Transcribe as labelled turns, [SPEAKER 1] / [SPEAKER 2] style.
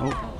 [SPEAKER 1] 哦